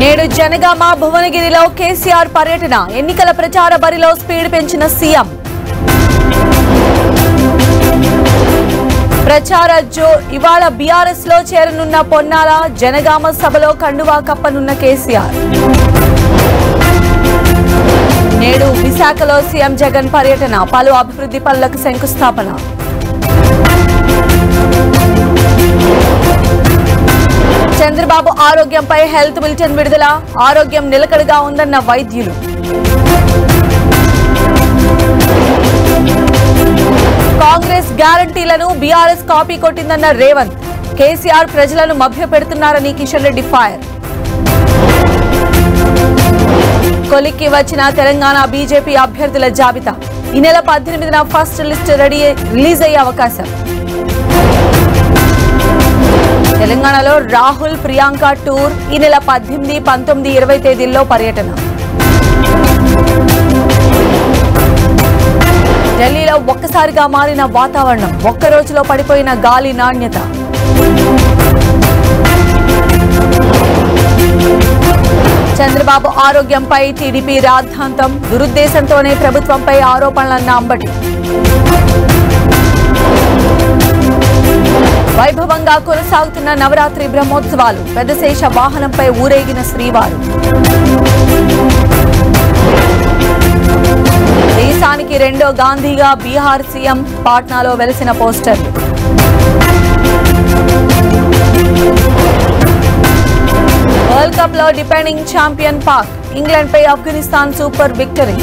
నేడు జనగామ భువనగిరిలో కేసీఆర్ పర్యటన. ఎన్నికల ప్రచార బరిలో స్పీడ్ పెంచిన సీఎం. ప్రచార జో ఇవాళ బీఆర్ఎస్లో చేరనున్న పొన్నాల జనగామ సభలో కండువా కప్పనున్న కేసీఆర్. నేడు విశాఖలో సీఎం జగన్ పర్యటన. పలు అభివృద్ధి పనులకు శంకుస్థాపన. ఆరోగ్యంపై హెల్త్ బులెటిన్ విడుదల ఆరోగ్యం నిలకడగా ఉందన్న వైద్యులు. కాంగ్రెస్ గ్యారంటీలను బీఆర్ఎస్ కాపీ కొట్టిందన్న రేవంత్. కేసీఆర్ ప్రజలను మభ్యపెడుతున్నారని కిషన్ రెడ్డి ఫైర్. కొలిక్కి వచ్చిన తెలంగాణ బీజేపీ అభ్యర్థుల జాబితా. ఈ నెల పద్దెనిమిదిన ఫస్ట్ లిస్ట్ రెడీ రిలీజ్ అయ్యే అవకాశం. తెలంగాణలో రాహుల్ ప్రియాంక టూర్ ఈ నెల పద్దెనిమిది పంతొమ్మిది ఇరవై తేదీల్లో పర్యటన. ఢిల్లీలో ఒక్కసారిగా మారిన వాతావరణం. ఒక్క రోజులో పడిపోయిన గాలి నాణ్యత. చంద్రబాబు ఆరోగ్యంపై టీడీపీ రాద్ధాంతం. దురుద్దేశంతోనే ప్రభుత్వంపై ఆరోపణలన్న అంబటి. వైభవంగా కొనసాగుతున్న నవరాత్రి బ్రహ్మోత్సవాలు పెద్దశేష వాహనంపై ఊరేగిన శ్రీవారు. దేశానికి రెండో గాంధీగా బీహార్ సీఎం పాట్నాలో వెలిసిన పోస్టర్. వరల్డ్ కప్లో డిపెండింగ్ ఛాంపియన్ పాక్ ఇంగ్లాండ్ పై ఆఫ్ఘనిస్తాన్ సూపర్ విక్టరీ.